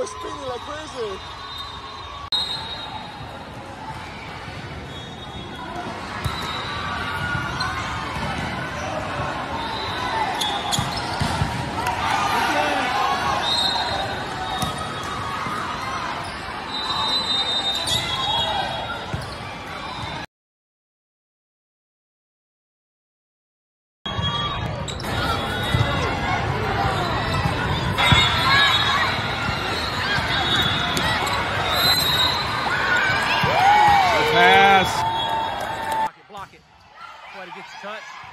was spinning like crazy. Try to get the touch.